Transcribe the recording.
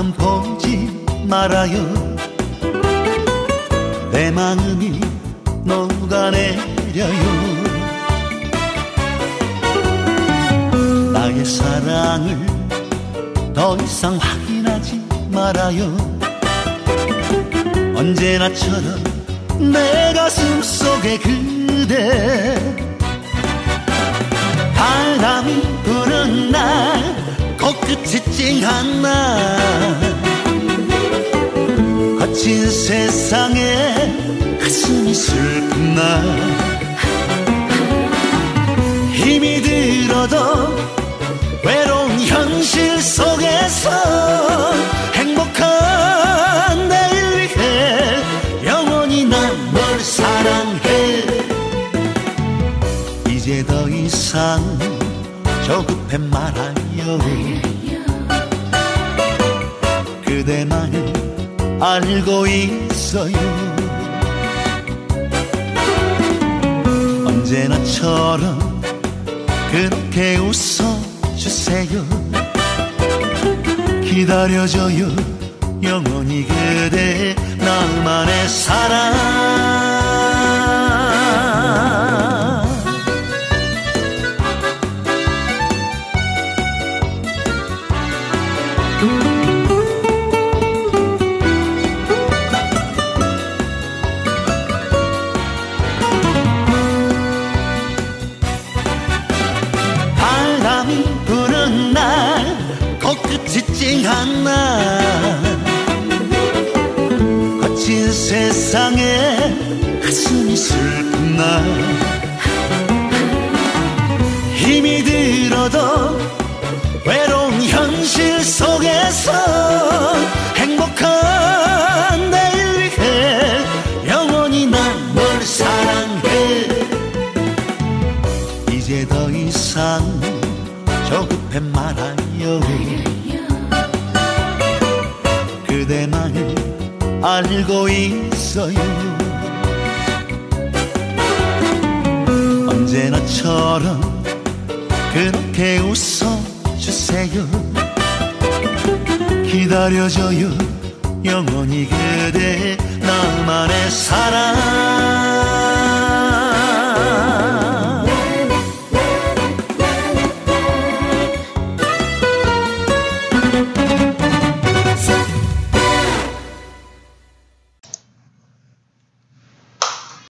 나만 보지 말아요. 내 마음이 녹아내려요. 나의 사랑을 더 이상 확인하지 말아요. 언제나처럼 내 가슴 속에 그대. 바람이 날 찡한 날 거친 세상에 가슴이 슬픈 날 힘이 들어도 외로운 현실 속에서 행복한 내일 위해. 영원히 난 널 사랑해. 이제 더 이상 조급해 말아요 그대만을 알고 있어요. 언제나처럼 그렇게 웃어주세요. 기다려줘요. 영원히 그대 나만의 사랑. 바 찡한 날 거친 세상에 가슴이 슬픈 날 힘이 들어도 외로운 현실 속에서 행복한 내일 위해 영원히 난 널 사랑해. 이제 더 이상 조급해 말아요 알고 있어요. 언제나처럼 그렇게 웃어주세요. 기다려줘요. 영원히 그대